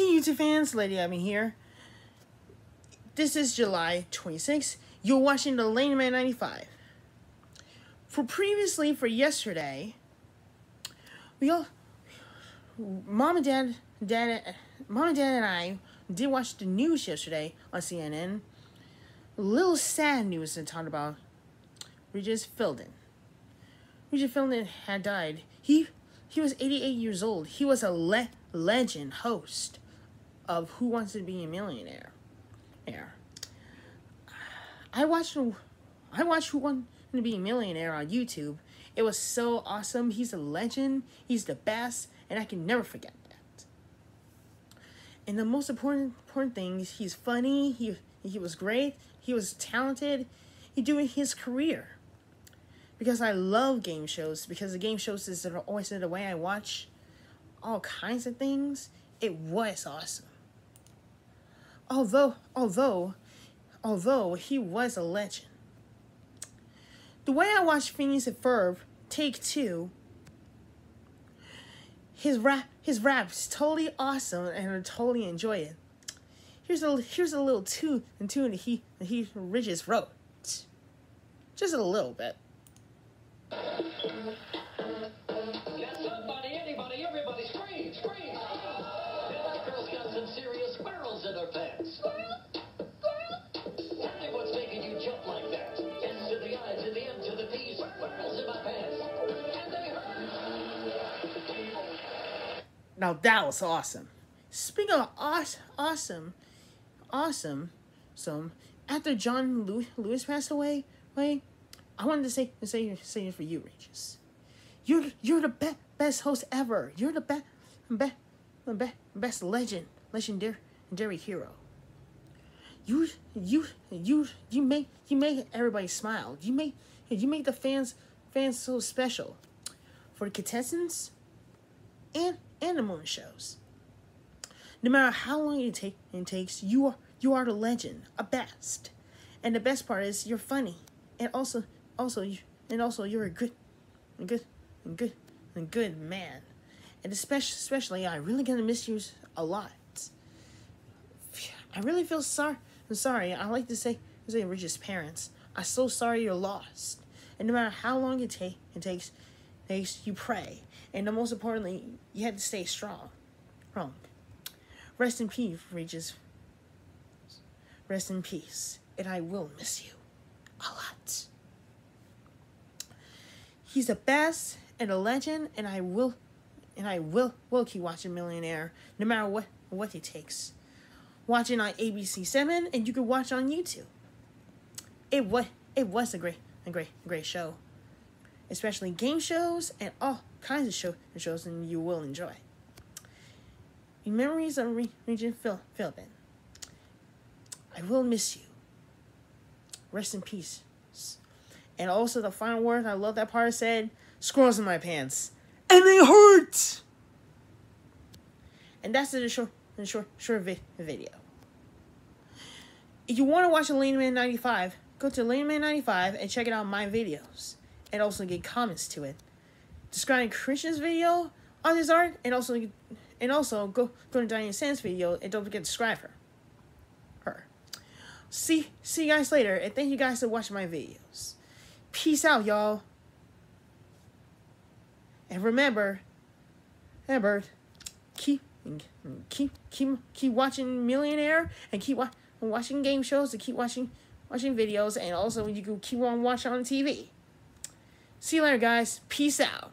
Hey YouTube fans, Lady Abby here. This is July 26th. You're watching the Lane Man 95. For previously, for yesterday, we all, mom and dad, dad, mom and dad and I did watch the news yesterday on CNN. A little sad news to talk about. Regis Philbin. Regis Philbin had died. He he was 88 years old. He was a le legend host of Who Wants to Be a Millionaire. Air. I watched I watched Who Wants to Be a Millionaire on YouTube. It was so awesome. He's a legend. He's the best, and I can never forget that. And the most important important thing is he's funny. He he was great. He was talented. He doing his career. Because I love game shows. Because the game shows is always the way I watch all kinds of things. It was awesome. Although, although, although he was a legend. The way I watched Phineas and Ferb, take two, his rap, his rap's totally awesome, and I totally enjoy it. Here's a here's a little tune and tune that he he Regis wrote, just a little bit. Now that was awesome. Speaking of awesome, awesome, awesome, so after John Lewis, Lewis passed away? I wanted to say say say it for you, Regis. You're you're the be- best host ever. You're the best be- be- best legend, legendary, legendary hero. You you you you make you make everybody smile. You make you make the fans fans so special. For the contestants and and the shows. No matter how long it, take, it takes, you are you are the legend, a best. And the best part is you're funny, and also also you and also you're a good, a good, a good, a good man. And especially especially I really gonna miss you a lot. I really feel sorry. I'm sorry. I like to say say Rich's parents. I'm so sorry you're lost. And no matter how long it take it takes, you pray and the most importantly, you had to stay strong. Wrong. Rest in peace, Regis. Rest in peace. And I will miss you a lot. He's the best and a legend, and I will and I will will keep watching Millionaire no matter what what it takes. Watching on ABC Seven and you can watch on YouTube. It was it was a great a great great show. Especially game shows and all kinds of show, shows and you will enjoy. In memories of Re- Regis Phil- Philbin, I will miss you. Rest in peace. And also the final word, I love that part said, squirrels in my pants. And they hurt! And that's the short, short, short vi- video. If you want to watch Layman 95, go to Layman 95 and check it out my videos. And also get comments to it describing Christian's video on his art, and also and also go go to Diane Sands video, and don't forget to subscribe her. Her. See see you guys later, and thank you guys for watching my videos. Peace out, y'all. And remember, remember, keep keep keep keep watching Millionaire, and keep wa- watching game shows, and keep watching watching videos, and also you can keep on watching on TV. See you later, guys. Peace out.